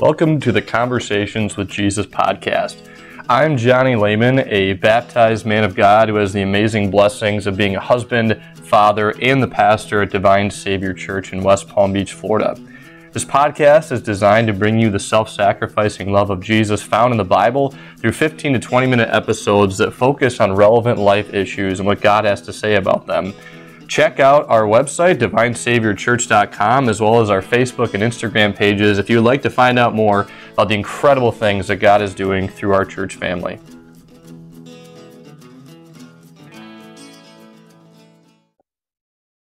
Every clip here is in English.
Welcome to the Conversations with Jesus podcast. I'm Jonny Lehman, a baptized man of God who has the amazing blessings of being a husband, father, and the pastor at Divine Savior Church in West Palm Beach, Florida. This podcast is designed to bring you the self sacrificing love of Jesus found in the Bible through 15 to 20 minute episodes that focus on relevant life issues and what God has to say about them. Check out our website, divinesaviorchurch.com, as well as our Facebook and Instagram pages if you would like to find out more about the incredible things that God is doing through our church family.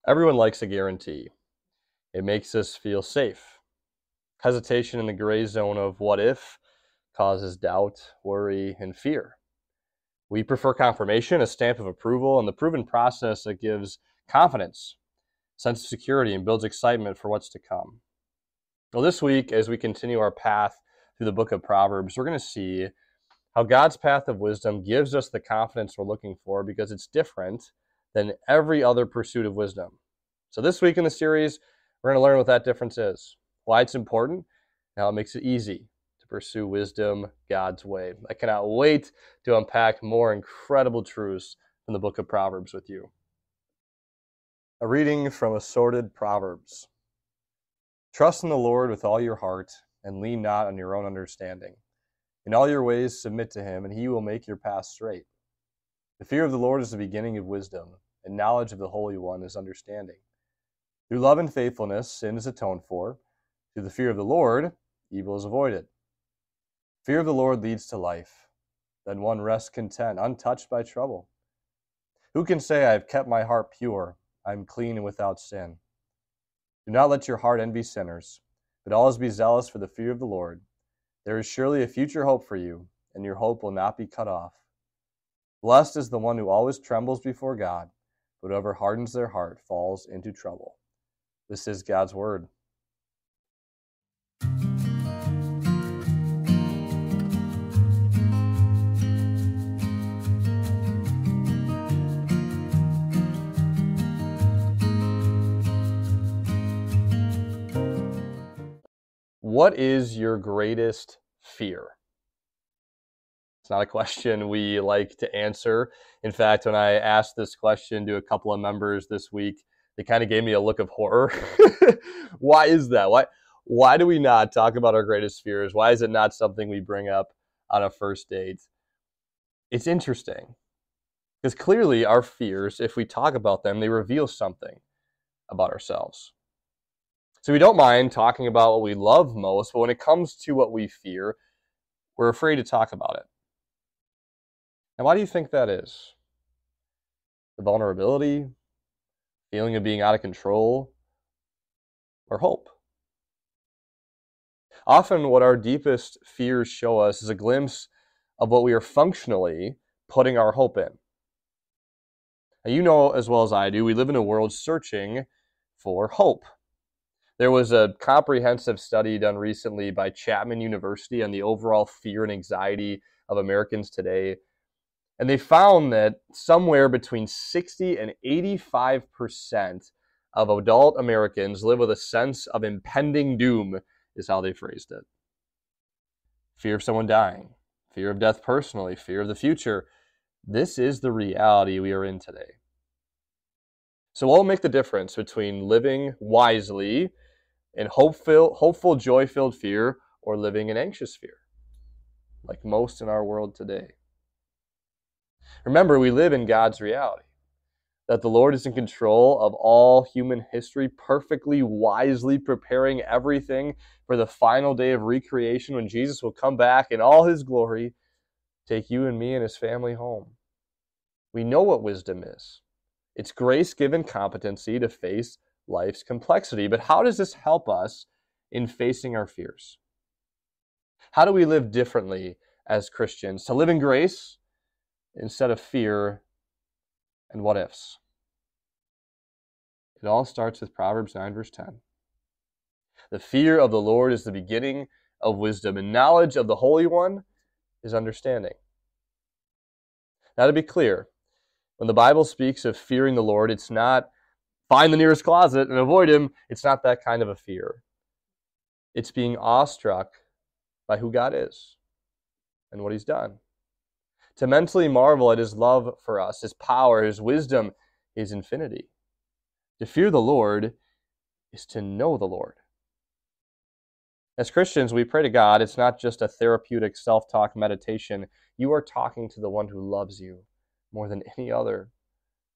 Everyone likes a guarantee. It makes us feel safe. Hesitation in the gray zone of what if causes doubt, worry, and fear. We prefer confirmation, a stamp of approval, and the proven process that gives confidence, sense of security, and builds excitement for what's to come. Well, this week, as we continue our path through the book of Proverbs, we're going to see how God's path of wisdom gives us the confidence we're looking for because it's different than every other pursuit of wisdom. So, this week in the series, we're going to learn what that difference is, why it's important, and how it makes it easy to pursue wisdom God's way. I cannot wait to unpack more incredible truths from the book of Proverbs with you. A reading from Assorted Proverbs. Trust in the Lord with all your heart, and lean not on your own understanding. In all your ways submit to him, and he will make your path straight. The fear of the Lord is the beginning of wisdom, and knowledge of the Holy One is understanding. Through love and faithfulness, sin is atoned for. Through the fear of the Lord, evil is avoided. Fear of the Lord leads to life. Then one rests content, untouched by trouble. Who can say, I have kept my heart pure? I am clean and without sin. Do not let your heart envy sinners, but always be zealous for the fear of the Lord. There is surely a future hope for you, and your hope will not be cut off. Blessed is the one who always trembles before God, but whoever hardens their heart falls into trouble. This is God's word. What is your greatest fear? It's not a question we like to answer. In fact, when I asked this question to a couple of members this week, they kind of gave me a look of horror. why is that? Why why do we not talk about our greatest fears? Why is it not something we bring up on a first date? It's interesting. Because clearly our fears, if we talk about them, they reveal something about ourselves. So we don't mind talking about what we love most, but when it comes to what we fear, we're afraid to talk about it. And why do you think that is? The vulnerability, feeling of being out of control, or hope? Often, what our deepest fears show us is a glimpse of what we are functionally putting our hope in. And you know as well as I do, we live in a world searching for hope. There was a comprehensive study done recently by Chapman University on the overall fear and anxiety of Americans today. And they found that somewhere between 60 and 85% of adult Americans live with a sense of impending doom, is how they phrased it. Fear of someone dying, fear of death personally, fear of the future. This is the reality we are in today. So, what will make the difference between living wisely in hopeful, hopeful joy-filled fear or living in anxious fear, like most in our world today. Remember, we live in God's reality, that the Lord is in control of all human history, perfectly, wisely preparing everything for the final day of recreation when Jesus will come back in all his glory, take you and me and his family home. We know what wisdom is. It's grace given competency to face life's complexity. But how does this help us in facing our fears? How do we live differently as Christians to live in grace instead of fear and what ifs? It all starts with Proverbs 9, verse 10. The fear of the Lord is the beginning of wisdom, and knowledge of the Holy One is understanding. Now, to be clear, when the Bible speaks of fearing the Lord, it's not find the nearest closet and avoid him. It's not that kind of a fear. It's being awestruck by who God is and what He's done. To mentally marvel at His love for us, His power, His wisdom, His infinity. To fear the Lord is to know the Lord. As Christians, we pray to God. It's not just a therapeutic self talk meditation. You are talking to the one who loves you more than any other,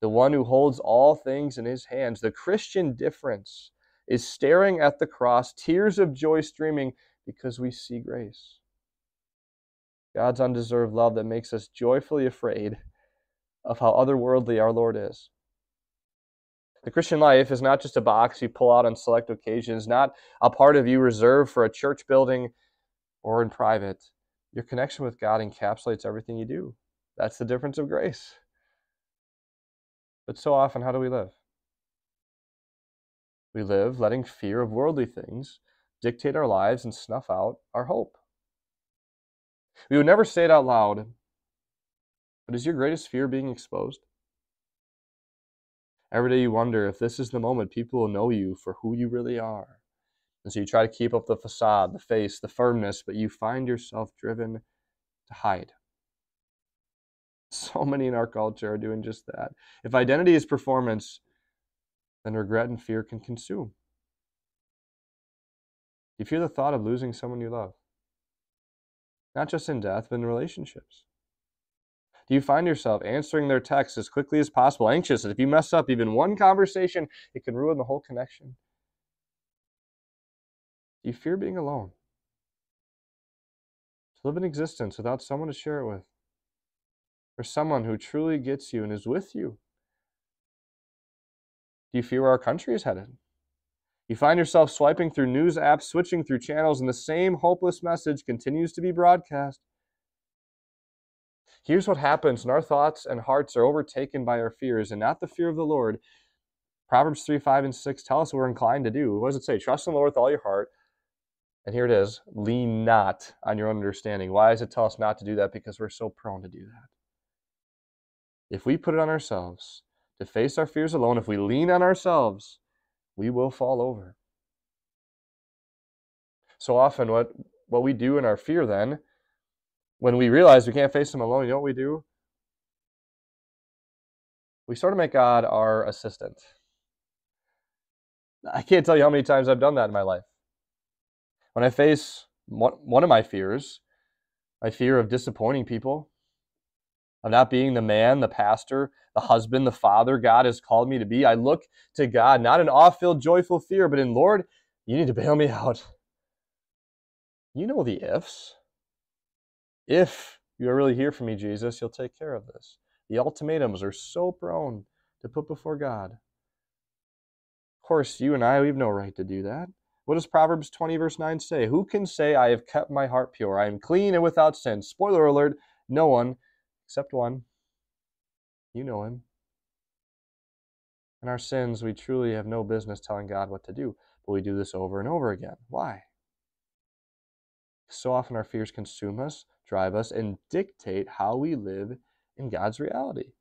the one who holds all things in his hands. The Christian difference is staring at the cross, tears of joy streaming because we see grace. God's undeserved love that makes us joyfully afraid of how otherworldly our Lord is. The Christian life is not just a box you pull out on select occasions, not a part of you reserved for a church building or in private. Your connection with God encapsulates everything you do. That's the difference of grace. But so often, how do we live? We live letting fear of worldly things dictate our lives and snuff out our hope. We would never say it out loud, but is your greatest fear being exposed? Every day you wonder if this is the moment people will know you for who you really are. And so you try to keep up the facade, the face, the firmness, but you find yourself driven to hide. So many in our culture are doing just that. If identity is performance, then regret and fear can consume. You fear the thought of losing someone you love, not just in death, but in relationships. Do you find yourself answering their texts as quickly as possible, anxious that if you mess up even one conversation, it can ruin the whole connection? Do you fear being alone? To live an existence without someone to share it with? Or someone who truly gets you and is with you? Do you fear where our country is headed? You find yourself swiping through news apps, switching through channels, and the same hopeless message continues to be broadcast. Here's what happens when our thoughts and hearts are overtaken by our fears and not the fear of the Lord. Proverbs 3, 5, and 6 tell us what we're inclined to do. What does it say? Trust in the Lord with all your heart. And here it is lean not on your own understanding. Why does it tell us not to do that? Because we're so prone to do that. If we put it on ourselves to face our fears alone, if we lean on ourselves, we will fall over. So often, what, what we do in our fear then when we realize we can't face them alone, you know what we do? We sort of make God our assistant. I can't tell you how many times I've done that in my life. When I face one of my fears, my fear of disappointing people, of not being the man, the pastor, the husband, the father God has called me to be, I look to God, not in awe filled, joyful fear, but in Lord, you need to bail me out. You know the ifs. If you are really here for me, Jesus, you'll take care of this. The ultimatums are so prone to put before God. Of course, you and I, we have no right to do that. What does Proverbs 20, verse 9 say? Who can say, I have kept my heart pure? I am clean and without sin. Spoiler alert, no one except one. You know him. In our sins, we truly have no business telling God what to do, but we do this over and over again. Why? So often our fears consume us, drive us, and dictate how we live in God's reality.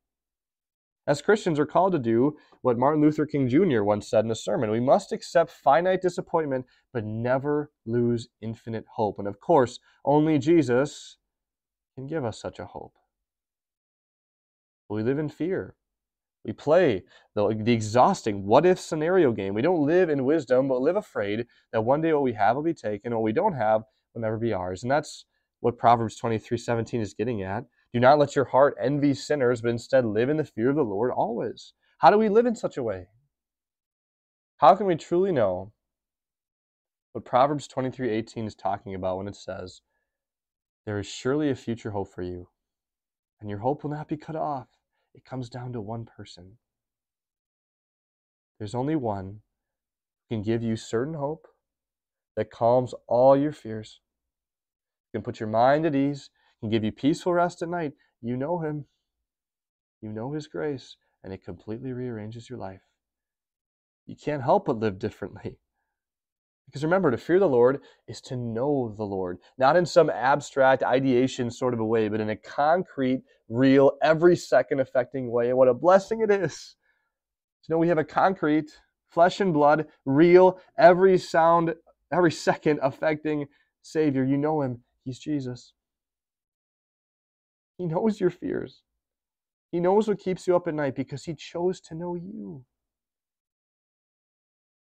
As Christians, we're called to do what Martin Luther King Jr. once said in a sermon we must accept finite disappointment, but never lose infinite hope. And of course, only Jesus can give us such a hope. We live in fear. We play the, the exhausting what if scenario game. We don't live in wisdom, but live afraid that one day what we have will be taken, what we don't have will never be ours. And that's what Proverbs 23 17 is getting at. Do not let your heart envy sinners, but instead live in the fear of the Lord always. How do we live in such a way? How can we truly know what Proverbs 23 18 is talking about when it says, There is surely a future hope for you, and your hope will not be cut off? It comes down to one person. There's only one who can give you certain hope that calms all your fears can put your mind at ease, can give you peaceful rest at night. You know Him. You know His grace, and it completely rearranges your life. You can't help but live differently. Because remember, to fear the Lord is to know the Lord, not in some abstract ideation sort of a way, but in a concrete, real, every second affecting way. And what a blessing it is to know we have a concrete, flesh and blood, real, every sound, every second affecting Savior. You know him. He's Jesus. He knows your fears. He knows what keeps you up at night because He chose to know you.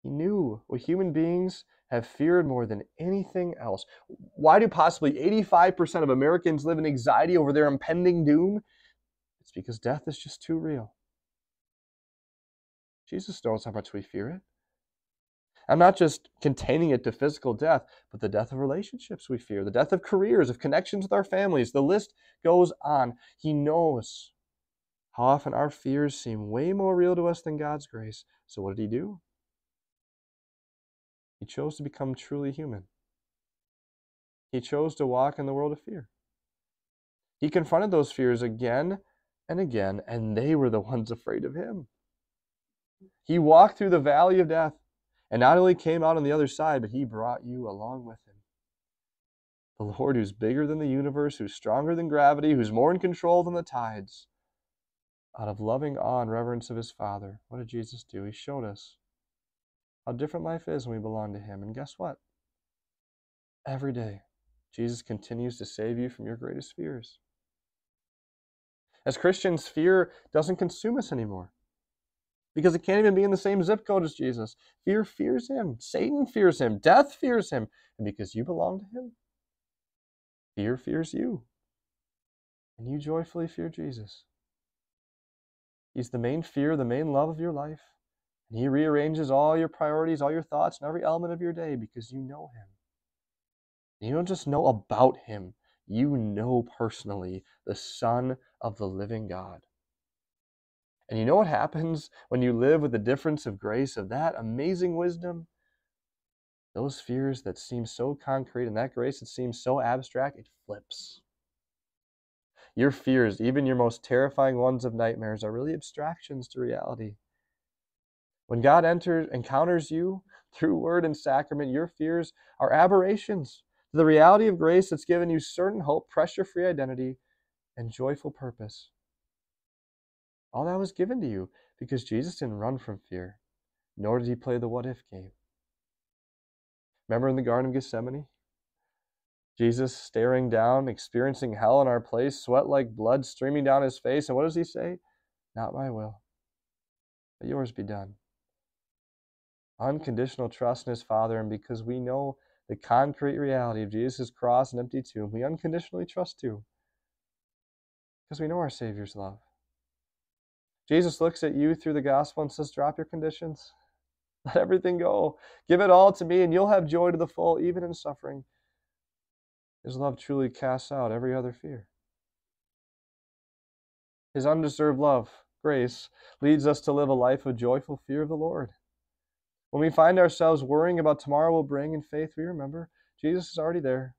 He knew what human beings have feared more than anything else. Why do possibly 85% of Americans live in anxiety over their impending doom? It's because death is just too real. Jesus knows how much we fear it. I'm not just containing it to physical death, but the death of relationships we fear, the death of careers, of connections with our families. The list goes on. He knows how often our fears seem way more real to us than God's grace. So, what did He do? He chose to become truly human. He chose to walk in the world of fear. He confronted those fears again and again, and they were the ones afraid of Him. He walked through the valley of death and not only came out on the other side, but he brought you along with him. The Lord, who's bigger than the universe, who's stronger than gravity, who's more in control than the tides. Out of loving awe and reverence of his Father, what did Jesus do? He showed us how different life is when we belong to him. And guess what? Every day, Jesus continues to save you from your greatest fears. As Christians, fear doesn't consume us anymore because it can't even be in the same zip code as Jesus. Fear fears him. Satan fears him. Death fears him. And because you belong to him, fear fears you. And you joyfully fear Jesus. He's the main fear, the main love of your life. And he rearranges all your priorities, all your thoughts, and every element of your day because you know him. You don't just know about him, you know personally the Son of the living God. And you know what happens when you live with the difference of grace of that amazing wisdom? Those fears that seem so concrete and that grace that seems so abstract, it flips. Your fears, even your most terrifying ones of nightmares, are really abstractions to reality. When God enters, encounters you through word and sacrament, your fears are aberrations to the reality of grace that's given you certain hope, pressure free identity, and joyful purpose. All that was given to you because Jesus didn't run from fear, nor did he play the what if game. Remember in the Garden of Gethsemane? Jesus staring down, experiencing hell in our place, sweat like blood streaming down his face. And what does he say? Not my will, but yours be done. Unconditional trust in his Father, and because we know the concrete reality of Jesus' cross and empty tomb, we unconditionally trust too. Because we know our Savior's love. Jesus looks at you through the gospel and says, Drop your conditions. Let everything go. Give it all to me, and you'll have joy to the full, even in suffering. His love truly casts out every other fear. His undeserved love, grace, leads us to live a life of joyful fear of the Lord. When we find ourselves worrying about tomorrow will bring in faith, we remember Jesus is already there.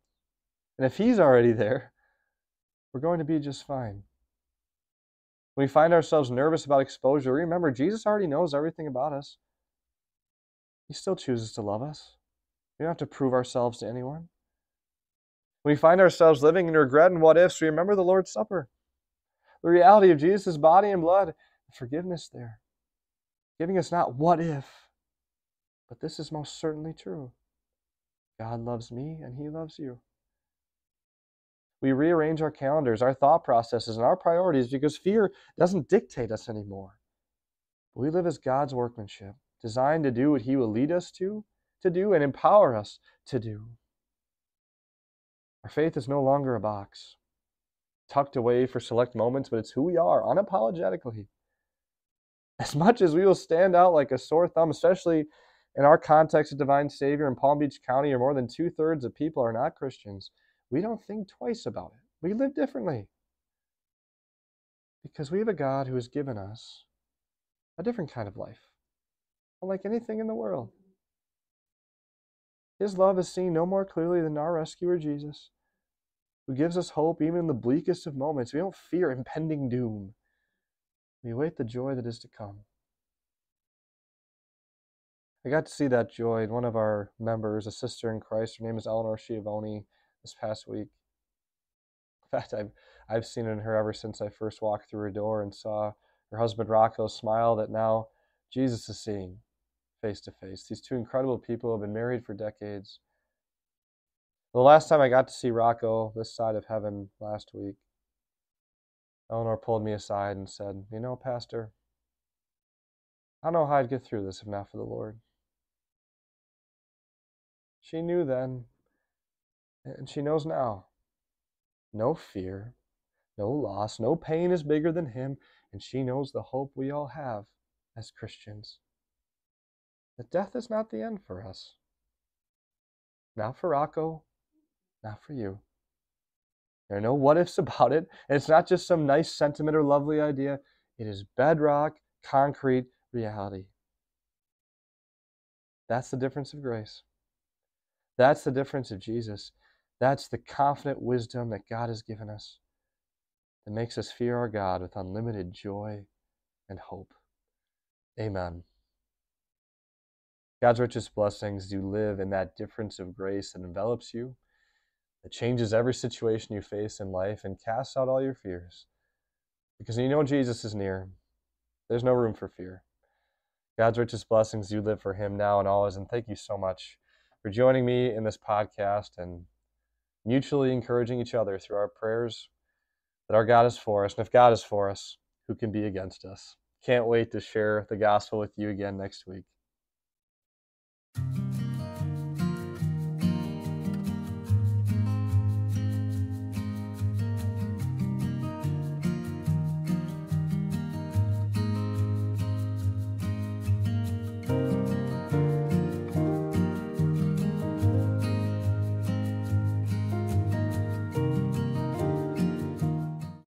And if He's already there, we're going to be just fine. When we find ourselves nervous about exposure, we remember Jesus already knows everything about us. He still chooses to love us. We don't have to prove ourselves to anyone. When we find ourselves living in regret and what ifs, we remember the Lord's Supper. The reality of Jesus' body and blood, forgiveness there. Giving us not what if, but this is most certainly true. God loves me and He loves you. We rearrange our calendars, our thought processes, and our priorities because fear doesn't dictate us anymore. We live as God's workmanship, designed to do what He will lead us to, to do and empower us to do. Our faith is no longer a box, tucked away for select moments, but it's who we are unapologetically. As much as we will stand out like a sore thumb, especially in our context of Divine Savior in Palm Beach County, where more than two thirds of people are not Christians, we don't think twice about it. We live differently. Because we have a God who has given us a different kind of life, unlike anything in the world. His love is seen no more clearly than our rescuer Jesus, who gives us hope even in the bleakest of moments. We don't fear impending doom. We await the joy that is to come. I got to see that joy in one of our members, a sister in Christ. Her name is Eleanor Schiavone this past week. In fact, I've I've seen in her ever since I first walked through her door and saw her husband Rocco smile that now Jesus is seeing face to face. These two incredible people have been married for decades. The last time I got to see Rocco this side of heaven last week, Eleanor pulled me aside and said, You know, Pastor, I don't know how I'd get through this if not for the Lord. She knew then, and she knows now. No fear, no loss, no pain is bigger than Him, and she knows the hope we all have as Christians. That death is not the end for us. Not for Rocco, not for you. There are no what ifs about it, and it's not just some nice sentiment or lovely idea. It is bedrock, concrete reality. That's the difference of grace. That's the difference of Jesus. That's the confident wisdom that God has given us that makes us fear our God with unlimited joy and hope. Amen. God's richest blessings do live in that difference of grace that envelops you, that changes every situation you face in life and casts out all your fears. Because you know Jesus is near, there's no room for fear. God's richest blessings do live for Him now and always. And thank you so much for joining me in this podcast and mutually encouraging each other through our prayers that our God is for us. And if God is for us, who can be against us? Can't wait to share the gospel with you again next week.